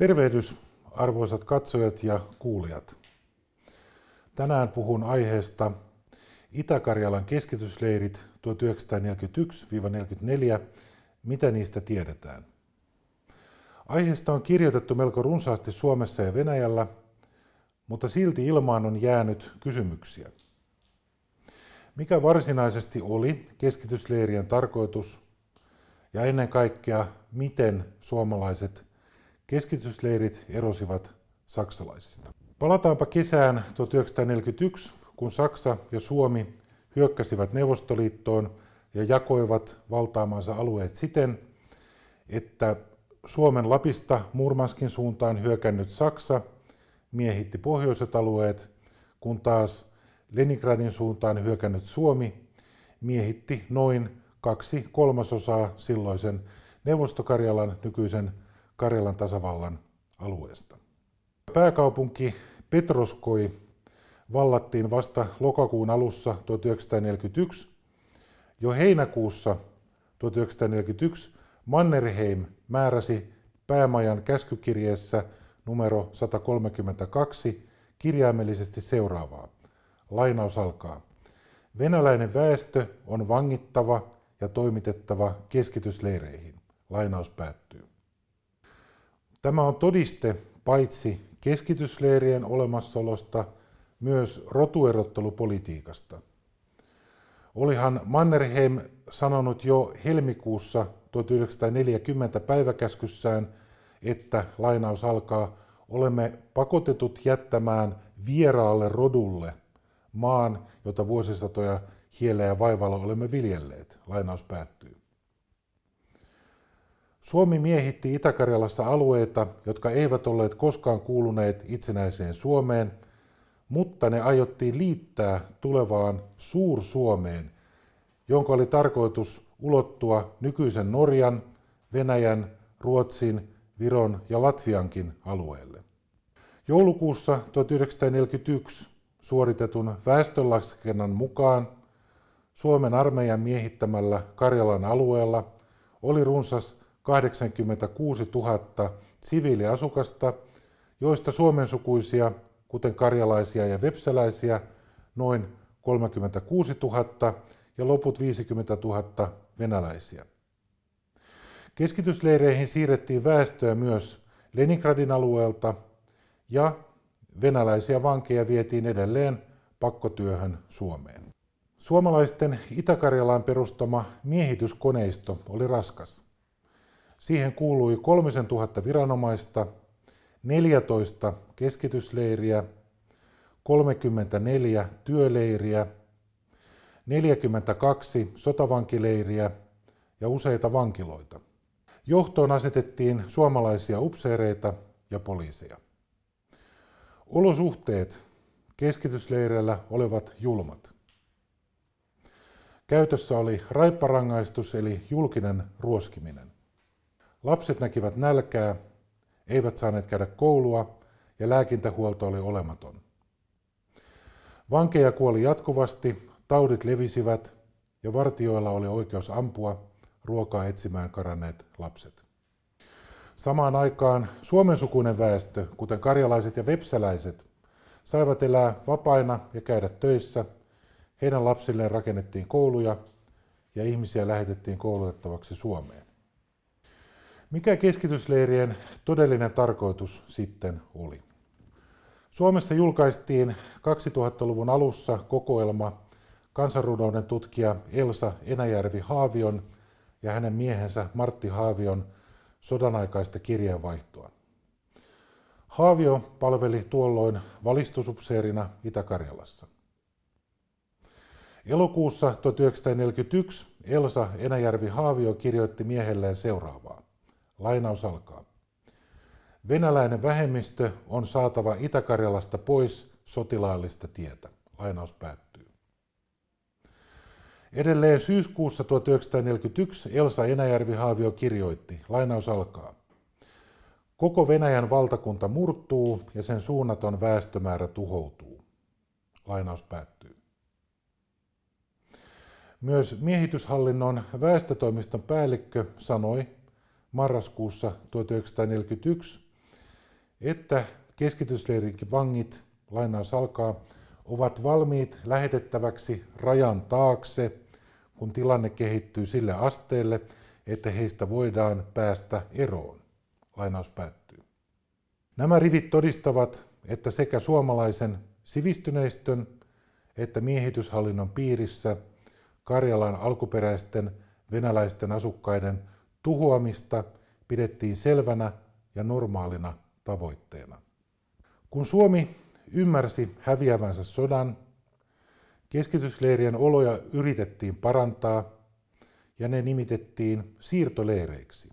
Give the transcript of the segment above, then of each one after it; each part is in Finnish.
Tervehdys arvoisat katsojat ja kuulijat. Tänään puhun aiheesta Itä-Karjalan keskitysleirit 1941-44, mitä niistä tiedetään. Aiheesta on kirjoitettu melko runsaasti Suomessa ja Venäjällä, mutta silti ilmaan on jäänyt kysymyksiä. Mikä varsinaisesti oli keskitysleirien tarkoitus ja ennen kaikkea miten suomalaiset keskitysleirit erosivat saksalaisista. Palataanpa kesään 1941, kun Saksa ja Suomi hyökkäsivät Neuvostoliittoon ja jakoivat valtaamansa alueet siten, että Suomen Lapista Murmanskin suuntaan hyökännyt Saksa miehitti pohjoiset alueet, kun taas Leningradin suuntaan hyökännyt Suomi miehitti noin kaksi kolmasosaa silloisen Neuvostokarjalan nykyisen Karjalan tasavallan alueesta. Pääkaupunki Petroskoi vallattiin vasta lokakuun alussa 1941. Jo heinäkuussa 1941 Mannerheim määräsi päämajan käskykirjeessä numero 132 kirjaimellisesti seuraavaa. Lainaus alkaa. Venäläinen väestö on vangittava ja toimitettava keskitysleireihin. Lainaus päättyy. Tämä on todiste paitsi keskitysleirien olemassaolosta, myös rotuerottelupolitiikasta. Olihan Mannerheim sanonut jo helmikuussa 1940 päiväkäskyssään, että lainaus alkaa, olemme pakotetut jättämään vieraalle rodulle maan, jota vuosisatoja hiellä ja vaivalla olemme viljelleet. Lainaus päättyy. Suomi miehitti Itä-Karjalassa alueita, jotka eivät olleet koskaan kuuluneet itsenäiseen Suomeen, mutta ne aiottiin liittää tulevaan Suur-Suomeen, jonka oli tarkoitus ulottua nykyisen Norjan, Venäjän, Ruotsin, Viron ja Latviankin alueelle. Joulukuussa 1941 suoritetun väestönlaskennan mukaan Suomen armeijan miehittämällä Karjalan alueella oli runsas 86 000 siviiliasukasta, joista suomensukuisia, kuten karjalaisia ja vepsäläisiä, noin 36 000 ja loput 50 000 venäläisiä. Keskitysleireihin siirrettiin väestöä myös Leningradin alueelta ja venäläisiä vankeja vietiin edelleen pakkotyöhön Suomeen. Suomalaisten Itä-Karjalaan perustama miehityskoneisto oli raskas. Siihen kuului 3000 viranomaista, 14 keskitysleiriä, 34 työleiriä, 42 sotavankileiriä ja useita vankiloita. Johtoon asetettiin suomalaisia upseereita ja poliiseja. Olosuhteet keskitysleireillä olivat julmat. Käytössä oli raipparangaistus eli julkinen ruoskiminen. Lapset näkivät nälkää, eivät saaneet käydä koulua ja lääkintähuolto oli olematon. Vankeja kuoli jatkuvasti, taudit levisivät ja vartioilla oli oikeus ampua ruokaa etsimään karanneet lapset. Samaan aikaan suomensukuinen väestö, kuten karjalaiset ja vepsäläiset, saivat elää vapaina ja käydä töissä. Heidän lapsilleen rakennettiin kouluja ja ihmisiä lähetettiin koulutettavaksi Suomeen. Mikä keskitysleirien todellinen tarkoitus sitten oli? Suomessa julkaistiin 2000-luvun alussa kokoelma kansanrunouden tutkija Elsa Enäjärvi Haavion ja hänen miehensä Martti Haavion sodanaikaista kirjeenvaihtoa. Haavio palveli tuolloin valistusupseerina Itä-Karjalassa. Elokuussa 1941 Elsa Enäjärvi Haavio kirjoitti miehelleen seuraavaa. Lainaus alkaa. Venäläinen vähemmistö on saatava Itä-Karjalasta pois sotilaallista tietä. Lainaus päättyy. Edelleen syyskuussa 1941 Elsa Enäjärvi-Haavio kirjoitti, lainaus alkaa. Koko Venäjän valtakunta murtuu ja sen suunnaton väestömäärä tuhoutuu. Lainaus päättyy. Myös miehityshallinnon väestötoimiston päällikkö sanoi marraskuussa 1941, että keskitysleirinkin vangit, lainaus alkaa, ovat valmiit lähetettäväksi rajan taakse, kun tilanne kehittyy sille asteelle, että heistä voidaan päästä eroon. Lainaus päättyy. Nämä rivit todistavat, että sekä suomalaisen sivistyneistön että miehityshallinnon piirissä Karjalan alkuperäisten venäläisten asukkaiden tuhoamista pidettiin selvänä ja normaalina tavoitteena. Kun Suomi ymmärsi häviävänsä sodan, keskitysleirien oloja yritettiin parantaa ja ne nimitettiin siirtoleireiksi.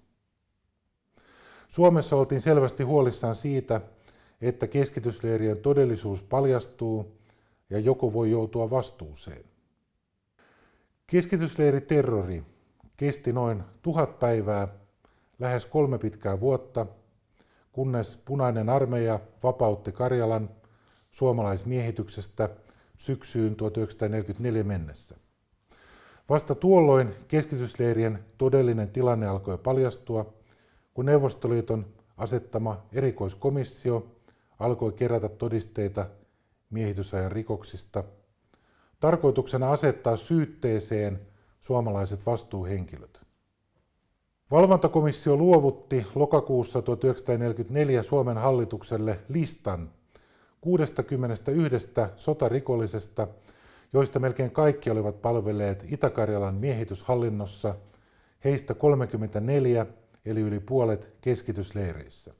Suomessa oltiin selvästi huolissaan siitä, että keskitysleirien todellisuus paljastuu ja joku voi joutua vastuuseen. Keskitysleiriterrori kesti noin tuhat päivää, lähes kolme pitkää vuotta, kunnes punainen armeija vapautti Karjalan suomalaismiehityksestä syksyyn 1944 mennessä. Vasta tuolloin keskitysleirien todellinen tilanne alkoi paljastua, kun Neuvostoliiton asettama erikoiskomissio alkoi kerätä todisteita miehitysajan rikoksista, tarkoituksena asettaa syytteeseen suomalaiset vastuuhenkilöt. Valvontakomissio luovutti lokakuussa 1944 Suomen hallitukselle listan 61 sotarikollisesta, joista melkein kaikki olivat palvelleet Itä-Karjalan miehityshallinnossa, heistä 34 eli yli puolet keskitysleireissä.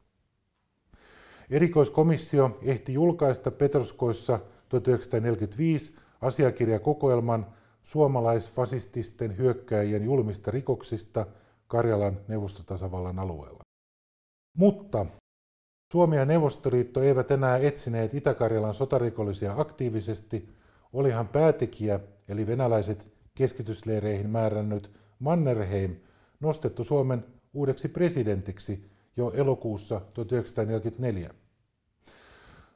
Erikoiskomissio ehti julkaista Petroskoissa 1945 asiakirjakokoelman suomalaisfasististen hyökkäjien julmista rikoksista Karjalan neuvostotasavallan alueella. Mutta Suomi ja Neuvostoliitto eivät enää etsineet Itä-Karjalan sotarikollisia aktiivisesti, olihan päätekijä eli venäläiset keskitysleireihin määrännyt Mannerheim nostettu Suomen uudeksi presidentiksi jo elokuussa 1944.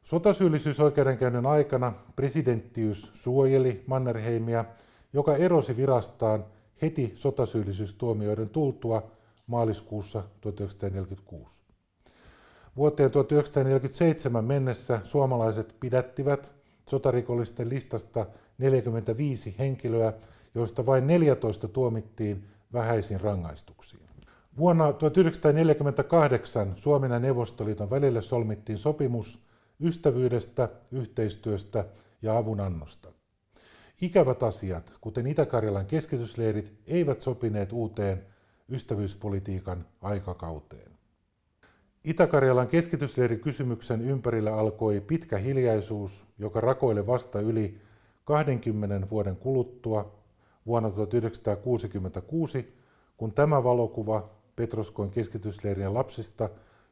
Sotasyyllisyysoikeudenkäynnin aikana presidenttiys suojeli Mannerheimia, joka erosi virastaan heti sotasyyllisyystuomioiden tultua maaliskuussa 1946. Vuoteen 1947 mennessä suomalaiset pidättivät sotarikollisten listasta 45 henkilöä, joista vain 14 tuomittiin vähäisiin rangaistuksiin. Vuonna 1948 Suomen ja Neuvostoliiton välille solmittiin sopimus ystävyydestä, yhteistyöstä ja avunannosta. Ikävät asiat, kuten Itä-Karjalan keskitysleirit, eivät sopineet uuteen ystävyyspolitiikan aikakauteen. Itä-Karjalan keskitysleirikysymyksen ympärillä alkoi pitkä hiljaisuus, joka rakoili vasta yli 20 vuoden kuluttua vuonna 1966, kun tämä valokuva Petroskoin keskitysleirien lapsista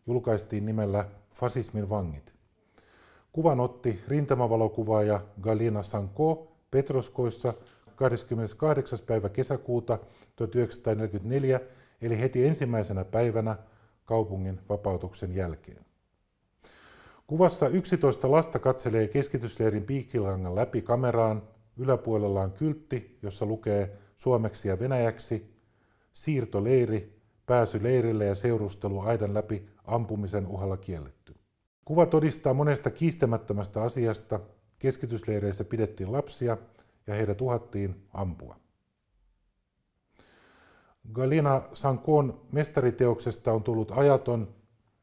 julkaistiin nimellä Fasismin vangit. Kuvan otti rintamavalokuvaaja Galina Sanko Petroskoissa 28. päivä kesäkuuta 1944, eli heti ensimmäisenä päivänä kaupungin vapautuksen jälkeen. Kuvassa 11 lasta katselee keskitysleirin piikkilangan läpi kameraan. Yläpuolella on kyltti, jossa lukee suomeksi ja venäjäksi siirtoleiri, pääsy leirille ja seurustelu aidan läpi ampumisen uhalla kielletty. Kuva todistaa monesta kiistämättömästä asiasta. Keskitysleireissä pidettiin lapsia ja heidät uhattiin ampua. Galina Sankon mestariteoksesta on tullut ajaton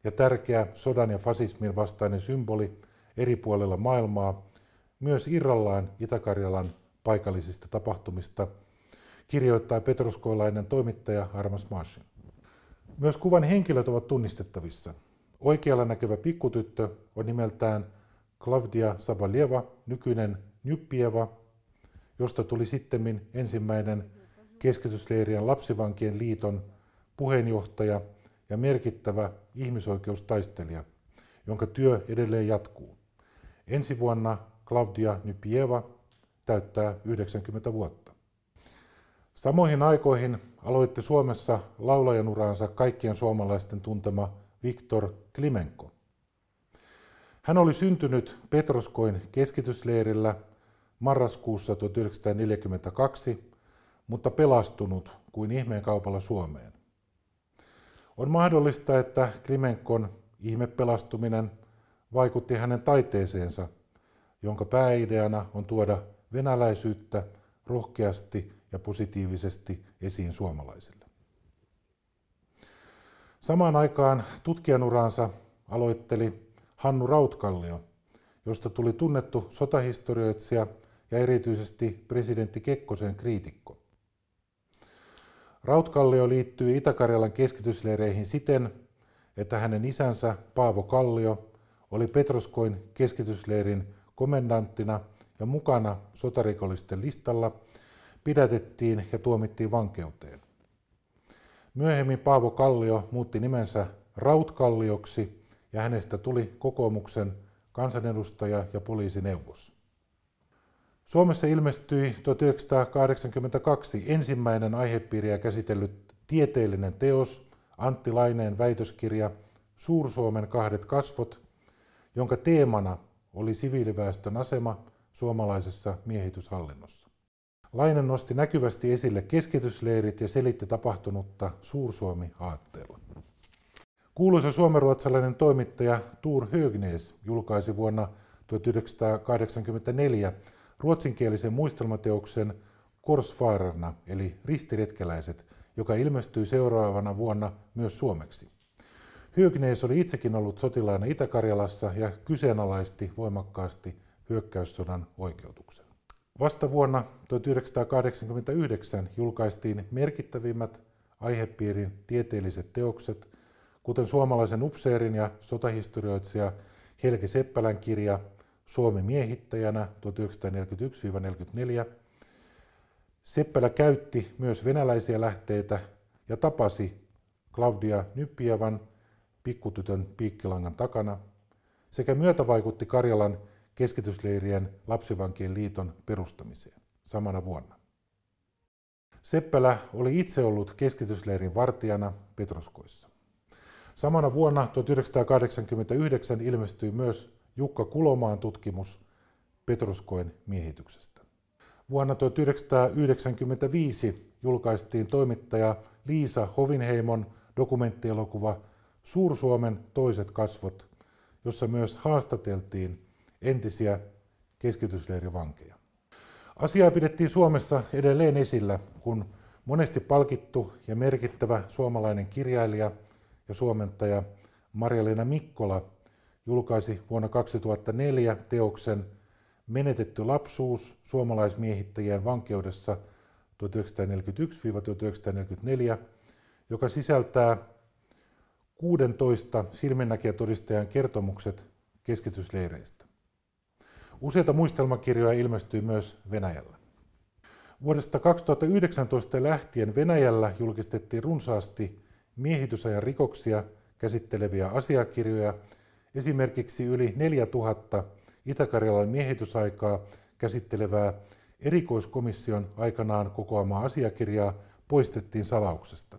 ja tärkeä sodan ja fasismin vastainen symboli eri puolilla maailmaa, myös irrallaan Itä-Karjalan paikallisista tapahtumista, kirjoittaa petroskoilainen toimittaja Armas Marsin. Myös kuvan henkilöt ovat tunnistettavissa. Oikealla näkyvä pikkutyttö on nimeltään Klavdia Sabalieva, nykyinen Nyppieva, josta tuli sittemmin ensimmäinen keskitysleirien lapsivankien liiton puheenjohtaja ja merkittävä ihmisoikeustaistelija, jonka työ edelleen jatkuu. Ensi vuonna Klavdia Nypieva täyttää 90 vuotta. Samoihin aikoihin aloitti Suomessa laulajan uraansa kaikkien suomalaisten tuntema Viktor Klimenko. Hän oli syntynyt Petroskoin keskitysleirillä marraskuussa 1942, mutta pelastunut kuin ihmeen kaupalla Suomeen. On mahdollista, että Klimenkon ihmepelastuminen vaikutti hänen taiteeseensa, jonka pääideana on tuoda venäläisyyttä rohkeasti ja positiivisesti esiin suomalaisille. Samaan aikaan tutkijanuraansa aloitteli Hannu Rautkallio, josta tuli tunnettu sotahistorioitsija ja erityisesti presidentti Kekkosen kriitikko. Rautkallio liittyi Itä-Karjalan keskitysleireihin siten, että hänen isänsä Paavo Kallio oli Petroskoin keskitysleirin komendanttina ja mukana sotarikollisten listalla pidätettiin ja tuomittiin vankeuteen. Myöhemmin Paavo Kallio muutti nimensä Rautkallioksi ja hänestä tuli kokoomuksen kansanedustaja ja poliisineuvos. Suomessa ilmestyi 1982 ensimmäinen aihepiiriä käsitellyt tieteellinen teos Antti Laineen väitöskirja Suur-Suomen kahdet kasvot, jonka teemana oli siviiliväestön asema suomalaisessa miehityshallinnossa. Lainen nosti näkyvästi esille keskitysleirit ja selitti tapahtunutta Suursuomi-aatteella. Kuuluisa suomenruotsalainen toimittaja Tuur Högnes julkaisi vuonna 1984 ruotsinkielisen muistelmateoksen Korsfarerna eli ristiretkeläiset, joka ilmestyi seuraavana vuonna myös suomeksi. Hyöknees oli itsekin ollut sotilaana Itä-Karjalassa ja kyseenalaisti voimakkaasti hyökkäyssodan oikeutuksen. Vasta vuonna 1989 julkaistiin merkittävimmät aihepiirin tieteelliset teokset, kuten suomalaisen upseerin ja sotahistorioitsija Helge Seppälän kirja Suomi miehittäjänä 1941-1944. Seppälä käytti myös venäläisiä lähteitä ja tapasi Claudia Nypievan pikkutytön piikkilangan takana sekä myötävaikutti Karjalan keskitysleirien lapsivankien liiton perustamiseen samana vuonna. Seppälä oli itse ollut keskitysleirin vartijana Petroskoissa. Samana vuonna 1989 ilmestyi myös Jukka Kulomaan tutkimus Petruskoen miehityksestä. Vuonna 1995 julkaistiin toimittaja Liisa Hovinheimon dokumenttielokuva Suursuomen toiset kasvot, jossa myös haastateltiin entisiä keskitysleirivankeja. Asiaa pidettiin Suomessa edelleen esillä, kun monesti palkittu ja merkittävä suomalainen kirjailija ja suomentaja Marja-Leena Mikkola julkaisi vuonna 2004 teoksen Menetetty lapsuus suomalaismiehittäjien vankeudessa 1941-1944, joka sisältää 16 silminnäkijätodistajan kertomukset keskitysleireistä. Useita muistelmakirjoja ilmestyi myös Venäjällä. Vuodesta 2019 lähtien Venäjällä julkistettiin runsaasti miehitysajan rikoksia käsitteleviä asiakirjoja, esimerkiksi yli 4000 Itä-Karjalan miehitysaikaa käsittelevää erikoiskomission aikanaan kokoamaa asiakirjaa poistettiin salauksesta.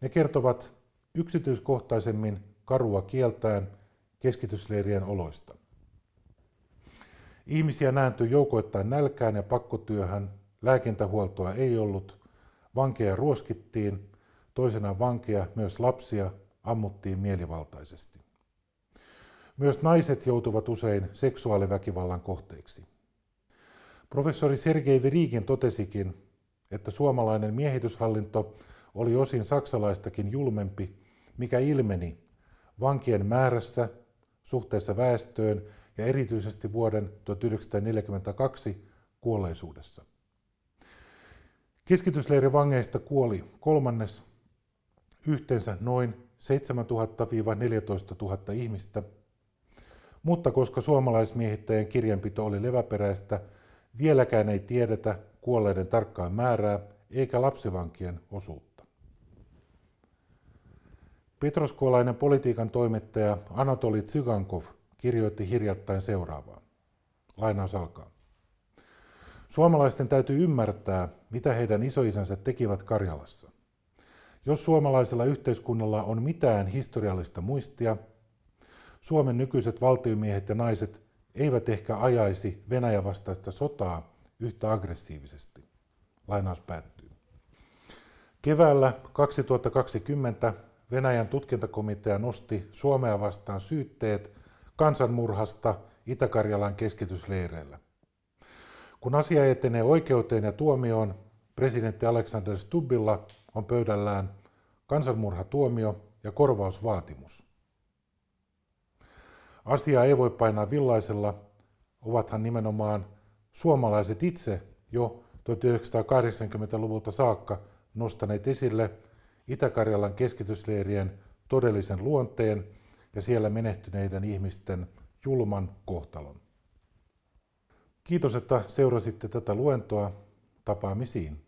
Ne kertovat yksityiskohtaisemmin karua kieltään keskitysleirien oloista. Ihmisiä nääntyi joukoittain nälkään ja pakkotyöhön, lääkintähuoltoa ei ollut, vankeja ruoskittiin, toisena vankeja myös lapsia ammuttiin mielivaltaisesti. Myös naiset joutuvat usein seksuaaliväkivallan kohteeksi. Professori Sergei Virigin totesikin, että suomalainen miehityshallinto oli osin saksalaistakin julmempi, mikä ilmeni vankien määrässä suhteessa väestöön ja erityisesti vuoden 1942 kuolleisuudessa. Keskitysleirivangeista kuoli kolmannes, yhteensä noin 7 000-14 000 ihmistä, mutta koska suomalaismiehittäjien kirjanpito oli leväperäistä, vieläkään ei tiedetä kuolleiden tarkkaa määrää eikä lapsivankien osuutta. Petroskolainen politiikan toimittaja Anatoli Tsigankov kirjoitti hirjattain seuraavaa. Lainaus alkaa. Suomalaisten täytyy ymmärtää, mitä heidän isoisänsä tekivät Karjalassa. Jos suomalaisella yhteiskunnalla on mitään historiallista muistia, Suomen nykyiset valtiomiehet ja naiset eivät ehkä ajaisi Venäjä vastaista sotaa yhtä aggressiivisesti. Lainaus päättyy. Keväällä 2020 Venäjän tutkintakomitea nosti Suomea vastaan syytteet kansanmurhasta Itä-Karjalan keskitysleireillä. Kun asia etenee oikeuteen ja tuomioon, presidentti Alexander Stubbilla on pöydällään kansanmurhatuomio ja korvausvaatimus. Asiaa ei voi painaa villaisella, ovathan nimenomaan suomalaiset itse jo 1980-luvulta saakka nostaneet esille Itä-Karjalan keskitysleirien todellisen luonteen ja siellä menehtyneiden ihmisten julman kohtalon. Kiitos, että seurasitte tätä luentoa. Tapaamisiin.